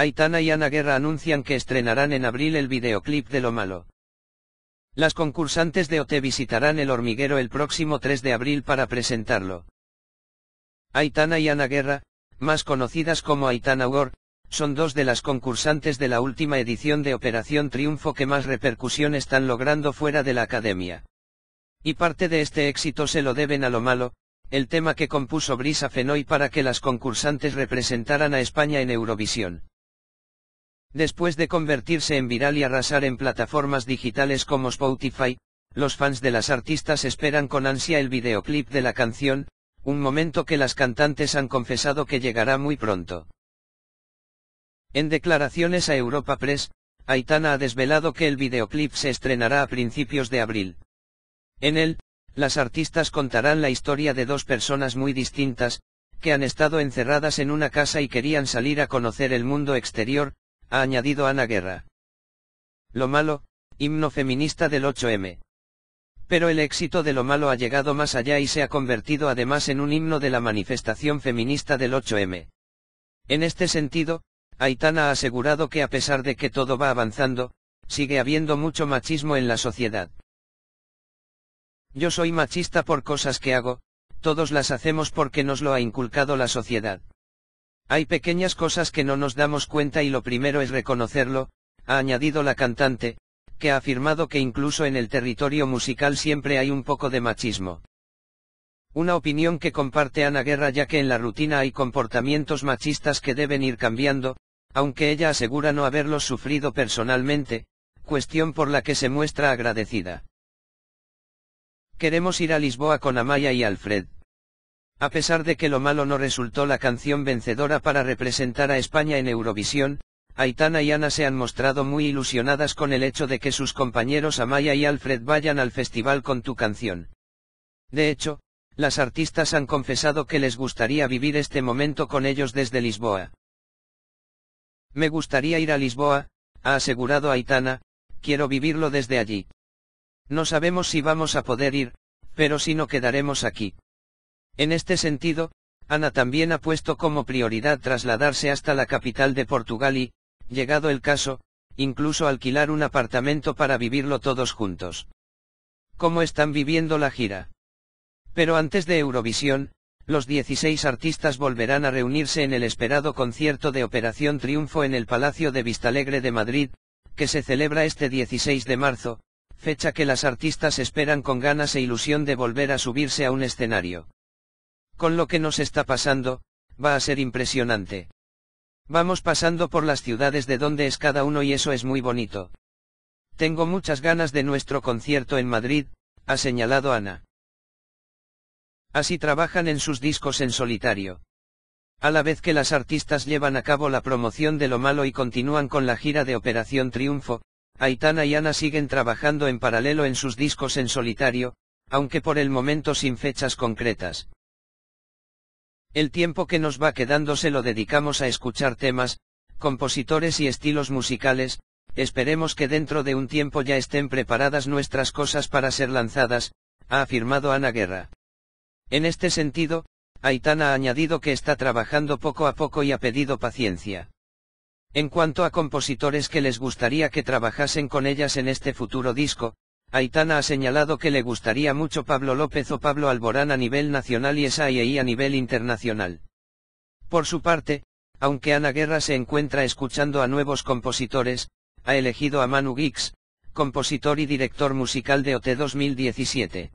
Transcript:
Aitana y Ana Guerra anuncian que estrenarán en abril el videoclip de Lo Malo. Las concursantes de OT visitarán el hormiguero el próximo 3 de abril para presentarlo. Aitana y Ana Guerra, más conocidas como Aitana War, son dos de las concursantes de la última edición de Operación Triunfo que más repercusión están logrando fuera de la academia. Y parte de este éxito se lo deben a lo malo, el tema que compuso Brisa Fenoy para que las concursantes representaran a España en Eurovisión. Después de convertirse en viral y arrasar en plataformas digitales como Spotify, los fans de las artistas esperan con ansia el videoclip de la canción, un momento que las cantantes han confesado que llegará muy pronto. En declaraciones a Europa Press, Aitana ha desvelado que el videoclip se estrenará a principios de abril. En él, las artistas contarán la historia de dos personas muy distintas, que han estado encerradas en una casa y querían salir a conocer el mundo exterior, ha añadido Ana Guerra. Lo malo, himno feminista del 8M. Pero el éxito de lo malo ha llegado más allá y se ha convertido además en un himno de la manifestación feminista del 8M. En este sentido, Aitana ha asegurado que a pesar de que todo va avanzando, sigue habiendo mucho machismo en la sociedad. Yo soy machista por cosas que hago, todos las hacemos porque nos lo ha inculcado la sociedad. Hay pequeñas cosas que no nos damos cuenta y lo primero es reconocerlo, ha añadido la cantante, que ha afirmado que incluso en el territorio musical siempre hay un poco de machismo. Una opinión que comparte Ana Guerra ya que en la rutina hay comportamientos machistas que deben ir cambiando, aunque ella asegura no haberlos sufrido personalmente, cuestión por la que se muestra agradecida. Queremos ir a Lisboa con Amaya y Alfred. A pesar de que lo malo no resultó la canción vencedora para representar a España en Eurovisión, Aitana y Ana se han mostrado muy ilusionadas con el hecho de que sus compañeros Amaya y Alfred vayan al festival con tu canción. De hecho, las artistas han confesado que les gustaría vivir este momento con ellos desde Lisboa. Me gustaría ir a Lisboa, ha asegurado Aitana, quiero vivirlo desde allí. No sabemos si vamos a poder ir, pero si no quedaremos aquí. En este sentido, Ana también ha puesto como prioridad trasladarse hasta la capital de Portugal y, llegado el caso, incluso alquilar un apartamento para vivirlo todos juntos. ¿Cómo están viviendo la gira? Pero antes de Eurovisión, los 16 artistas volverán a reunirse en el esperado concierto de Operación Triunfo en el Palacio de Vistalegre de Madrid, que se celebra este 16 de marzo, fecha que las artistas esperan con ganas e ilusión de volver a subirse a un escenario. Con lo que nos está pasando, va a ser impresionante. Vamos pasando por las ciudades de donde es cada uno y eso es muy bonito. Tengo muchas ganas de nuestro concierto en Madrid, ha señalado Ana. Así trabajan en sus discos en solitario. A la vez que las artistas llevan a cabo la promoción de lo malo y continúan con la gira de Operación Triunfo, Aitana y Ana siguen trabajando en paralelo en sus discos en solitario, aunque por el momento sin fechas concretas. El tiempo que nos va quedando se lo dedicamos a escuchar temas, compositores y estilos musicales, esperemos que dentro de un tiempo ya estén preparadas nuestras cosas para ser lanzadas, ha afirmado Ana Guerra. En este sentido, Aitana ha añadido que está trabajando poco a poco y ha pedido paciencia. En cuanto a compositores que les gustaría que trabajasen con ellas en este futuro disco, Aitana ha señalado que le gustaría mucho Pablo López o Pablo Alborán a nivel nacional y SAIEI a nivel internacional. Por su parte, aunque Ana Guerra se encuentra escuchando a nuevos compositores, ha elegido a Manu Gix, compositor y director musical de OT 2017.